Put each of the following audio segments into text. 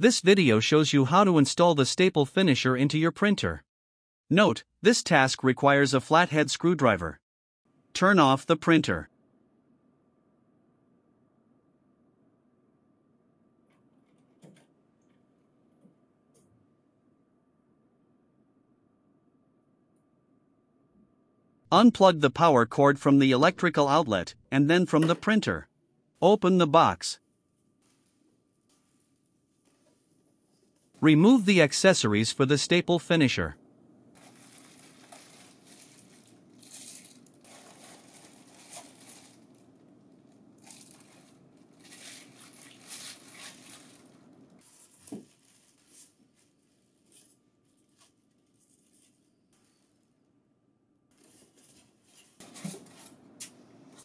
This video shows you how to install the staple finisher into your printer. Note, this task requires a flathead screwdriver. Turn off the printer. Unplug the power cord from the electrical outlet and then from the printer. Open the box. Remove the accessories for the staple finisher.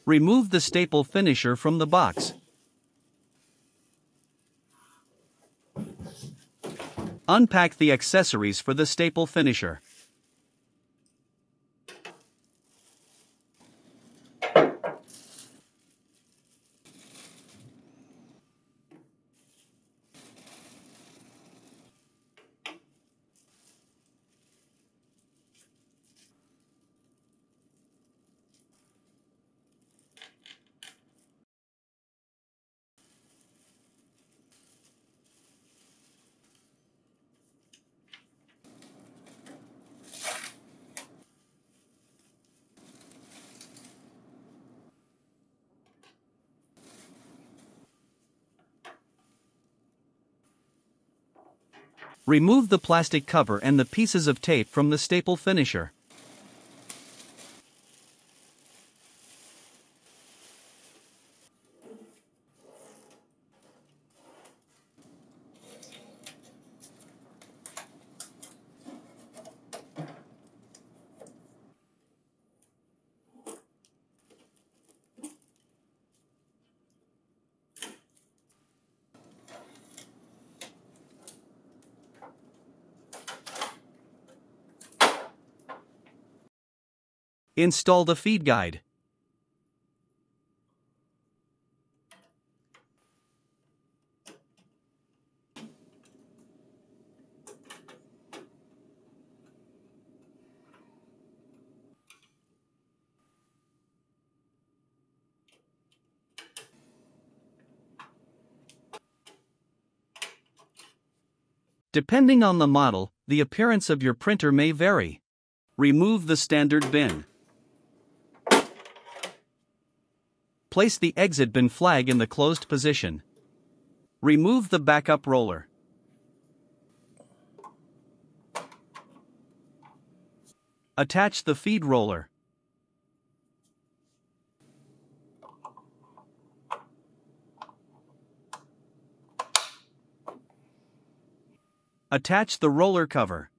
Remove the staple finisher from the box. Unpack the accessories for the staple finisher. Remove the plastic cover and the pieces of tape from the staple finisher. Install the feed guide. Depending on the model, the appearance of your printer may vary. Remove the standard bin. Place the exit bin flag in the closed position. Remove the backup roller. Attach the feed roller. Attach the roller cover.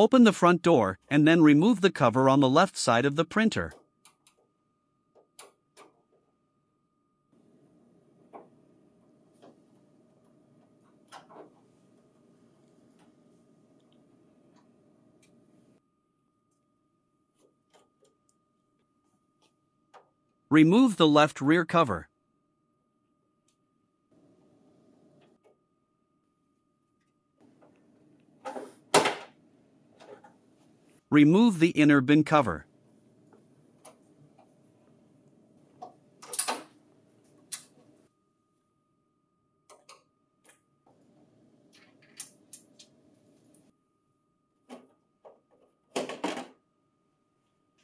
Open the front door and then remove the cover on the left side of the printer. Remove the left rear cover. Remove the inner bin cover.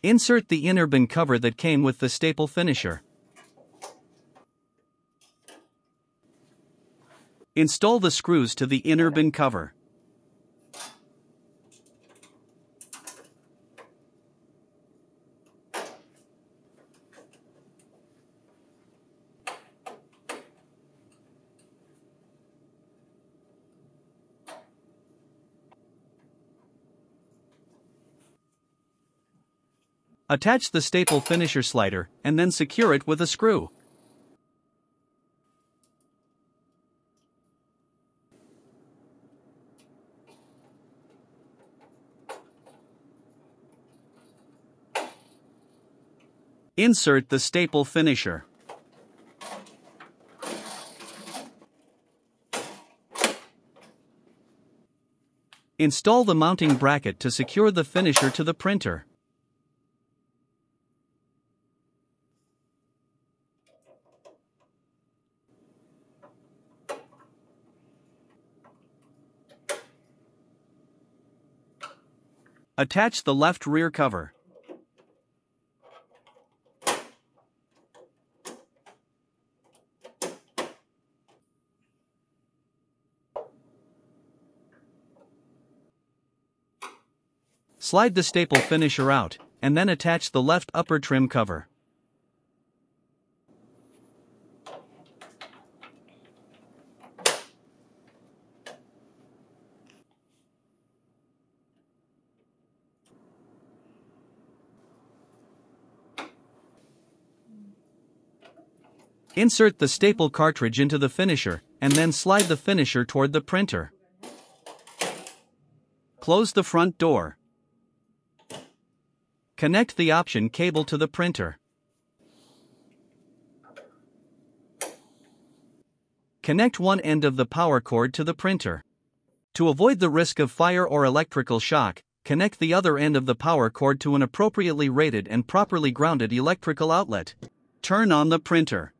Insert the inner bin cover that came with the staple finisher. Install the screws to the inner bin cover. Attach the staple finisher slider and then secure it with a screw. Insert the staple finisher. Install the mounting bracket to secure the finisher to the printer. Attach the left rear cover. Slide the staple finisher out, and then attach the left upper trim cover. Insert the staple cartridge into the finisher, and then slide the finisher toward the printer. Close the front door. Connect the option cable to the printer. Connect one end of the power cord to the printer. To avoid the risk of fire or electrical shock, connect the other end of the power cord to an appropriately rated and properly grounded electrical outlet. Turn on the printer.